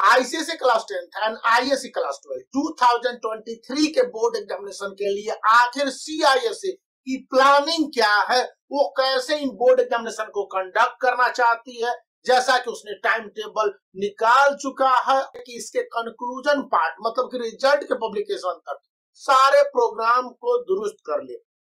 ICSE class tenth and ISC class twelve 2023 के board examination के लिए आखिर सीआईएससी की प्लानिंग क्या है? वो कैसे इन बोर्ड एग्जामिनेशन को कंडक्ट करना चाहती है? जैसा कि उसने टाइम टेबल निकाल चुका है कि इसके कंक्लूजन पार्ट मतलब कि रिज़ल्ट के पब्लिकेशन तक सारे प्रोग्राम को दुरुस्त कर ले।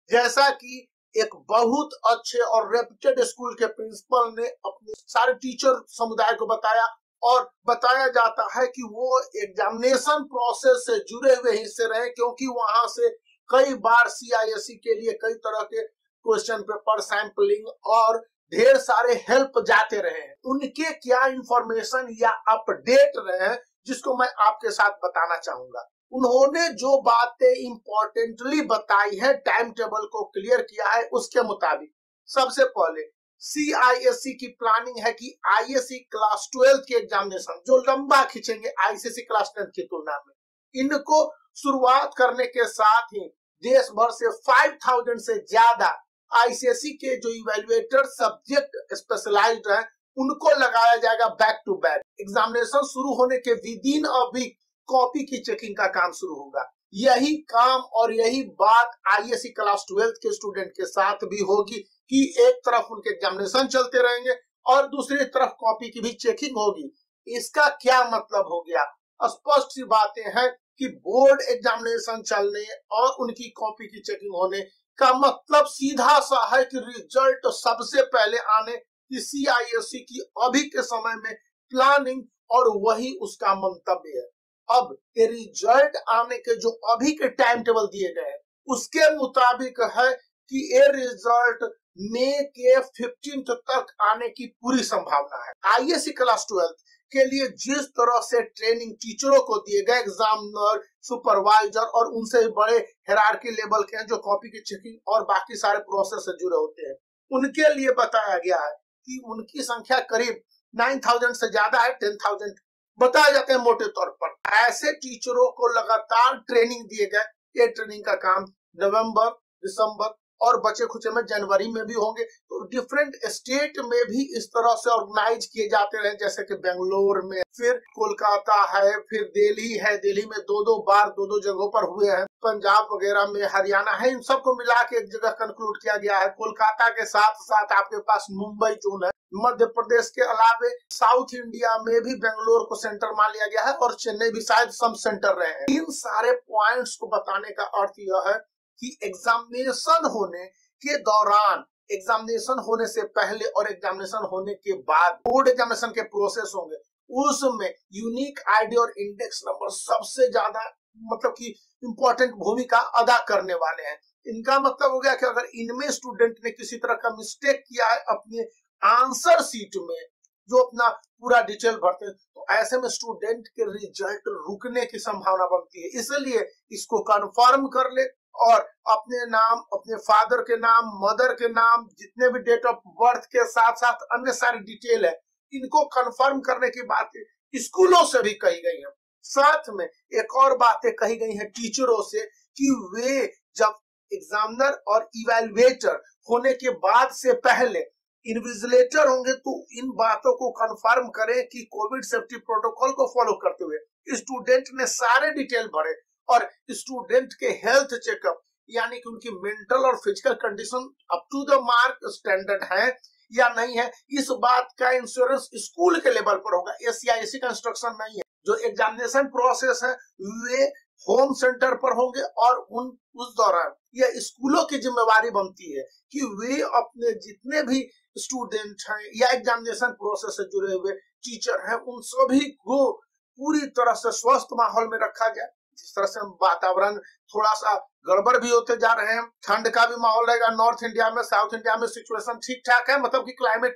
जैसा कि एक बहुत अच्छे और रेप्यूटेड स्कूल के प्रिंसिपल ने अपने सारे टीचर समुदाय को बताया और बताया जाता है कि वो एग्जामिनेशन प्रोसेस से जुड़े हुए हिस्से रहे, क्योंकि वहाँ से कई बार सीआईएससी के लिए कई तरह के क्वेश्चन पेपर सैंपलिंग और ढेर सारे हेल्प जाते रहे हैं। उनके क्या इंफॉर्मेशन या अपडेट रहे हैं, जिसको मैं आपके साथ बताना चाहूँगा। उन्होंने जो बातें इंपॉर्टेंटली बताई है टाइम टेबल को क्लियर किया है, उसके मुताबिक। सबसे पहले सीआईएससी की प्लानिंग है कि आईएससी क्लास ट्वेल्थ के एग्जामिनेशन जो लंबा खींचेंगे आईसीएससी क्लास टेंथ की तुलना में। इनको शुरुआत करने के साथ ही देश भर से 5000 से ज़्यादा आईसीएससी के जो इवेल्युएटर सब्जेक्ट स्पेशलाइज्ड है, उनको लगाया जाएगा बैक टू बैक एग्जामिनेशन शुरू होने के within a week copy की चेकिंग का काम शुरू होगा। यही काम और यही बात आईएससी क्लास ट्वेल्थ के स्टूडेंट के साथ भी होगी कि एक तरफ़ उनके एग्जामिनेशन चलते रहेंगे और दूसरी तरफ़ कॉपी की भी चेकिंग होगी। इसका क्या मतलब हो गया? स्पष्ट सी बातें हैं कि बोर्ड एग्जामिनेशन चलने और उनकी कॉपी की चेकिंग होने का मतलब सीधा सा है कि रिज़ल्ट सबसे पहले आने की सीआईएससी की अभी के समय में प्लानिंग और वही उसका मंतव्य है। अब रिज़ल्ट आने के जो अभी के टाइम टेबल दिए गए उसके मुताबिक है कि ये रिज़ल्ट मे के फिफ्टीन तक आने की पूरी संभावना है। आई क्लास ट्वेल्थ के लिए जिस तरह से ट्रेनिंग टीचरों को दिए गए एग्जामिनर सुपरवाइजर और उनसे बड़े हेरारकी लेवल के हैं जो कॉपी की चेकिंग और बाकी सारे प्रोसेस से जुड़े होते हैं, उनके लिए बताया गया है कि उनकी संख्या करीब 9000 से ज़्यादा है 10000 बताया जाते हैं मोटे तौर पर। ऐसे टीचरों को लगातार ट्रेनिंग दिए गए। ये ट्रेनिंग का काम नवंबर, दिसंबर और बचे खुचे में जनवरी में भी होंगे। तो डिफरेंट स्टेट में भी इस तरह से ऑर्गेनाइज किए जाते रहे जैसे कि बेंगलोर में। फिर कोलकाता है, फिर दिल्ली है। दिल्ली में दो दो बार दो दो जगहों पर हुए हैं। पंजाब वगैरह में, हरियाणा है, इन सबको मिला के एक जगह कंक्लूड किया गया है। कोलकाता के साथ साथ आपके पास मुंबई जोन है। मध्य प्रदेश के अलावे साउथ इंडिया में भी बेंगलोर को सेंटर मान लिया गया है और चेन्नई भी शायद सम सेंटर रहे हैं। इन सारे पॉइंट्स को बताने का अर्थ यह है कि एग्जामिनेशन होने के दौरान एग्जामिनेशन होने से पहले और एग्जामिनेशन होने के बाद बोर्ड एग्जामिनेशन के प्रोसेस होंगे। उसमें यूनिक आईडी और इंडेक्स नंबर सबसे ज़्यादा मतलब कि इंपॉर्टेंट भूमिका अदा करने वाले हैं। इनका मतलब हो गया कि अगर इनमें स्टूडेंट ने किसी तरह का मिस्टेक किया है अपने आंसर सीट में, जो अपना पूरा डिटेल भरते हैं तो ऐसे में स्टूडेंट के रिज़ल्ट रुकने की संभावना बनती है। इसलिए इसको कंफर्म कर ले और अपने नाम, अपने फादर के नाम मदर के नाम, जितने भी डेट ऑफ़ बर्थ के साथ साथ अन्य सारी डिटेल है, इनको कंफर्म करने की बात स्कूलों से भी कही गई है। साथ में एक और बातें कही गई है टीचरों से कि वे जब एग्जामिनर और इवेलुएटर होने के बाद से पहले इन्विजिलेटर होंगे तो इन बातों को कंफर्म करें कि कोविड सेफ्टी प्रोटोकॉल को फॉलो करते हुए स्टूडेंट ने सारे डिटेल भरे। और स्टूडेंट के हेल्थ चेकअप यानी कि उनकी मेंटल और physical condition up to the mark standard है या नहीं है, इस बात का इंश्योरेंस स्कूल के लेवल पर होगा। एस का इंस्ट्रक्शन नहीं है जो एग्जामिनेशन प्रोसेस है, वे होम सेंटर पर होंगे और उन, उस दौरान यह स्कूलों की जिम्मेवारी बनती है कि वे अपने जितने भी स्टूडेंट हैं या एग्जामिनेशन प्रोसेस से जुड़े हुए टीचर हैं, उन सभी को पूरी तरह से स्वस्थ माहौल में रखा जाए। जिस तरह से वातावरण थोड़ा सा गड़बड़ भी होते जा रहे हैं, ठंड का भी माहौल रहेगा नॉर्थ इंडिया में साउथ इंडिया में सिचुएशन ठीक ठाक है मतलब कि क्लाइमेट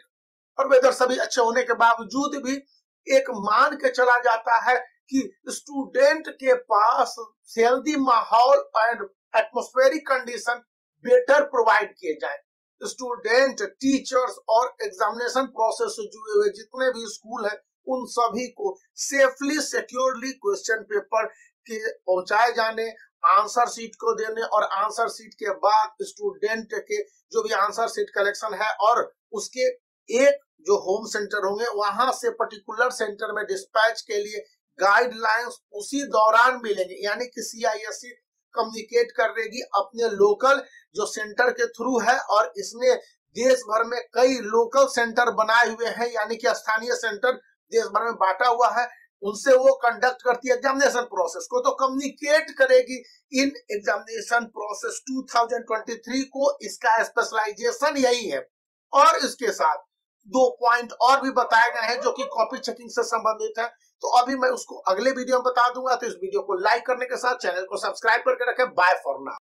और वेदर सभी अच्छे होने के बावजूद भी एक मान के चला जाता है कि स्टूडेंट के पास हेल्दी माहौल and atmospheric condition better provide किए जाए। स्टूडेंट टीचर्स और एग्जामिनेशन प्रोसेस से जुड़े हुए जितने भी स्कूल है, उन सभी को सेफली सिक्योरली क्वेश्चन पेपर के पहुँचाए जाने, आंसर सीट को देने और आंसर सीट के बाद स्टूडेंट के जो भी आंसर सीट कलेक्शन है और उसके एक जो होम सेंटर होंगे, वहाँ से पर्टिकुलर सेंटर में डिस्पैच के लिए गाइडलाइंस उसी दौरान मिलेंगे। यानी कि सीआईएससी कम्युनिकेट करेगी अपने लोकल जो सेंटर के थ्रू है और इसने देश भर में कई लोकल सेंटर बनाए हुए हैं। यानी कि स्थानीय सेंटर देश भर में बांटा हुआ है। उनसे वो कंडक्ट करती है एग्जामिनेशन प्रोसेस को तो कम्युनिकेट करेगी इन एग्जामिनेशन प्रोसेस 2023 को। इसका स्पेशलाइजेशन यही है। और इसके साथ दो पॉइंट और भी बताए गए हैं जो कि कॉपी चेकिंग से संबंधित है। तो अभी मैं उसको अगले वीडियो में बता दूँगा तो इस वीडियो को लाइक करने के साथ चैनल को सब्सक्राइब करके रखें। Bye for now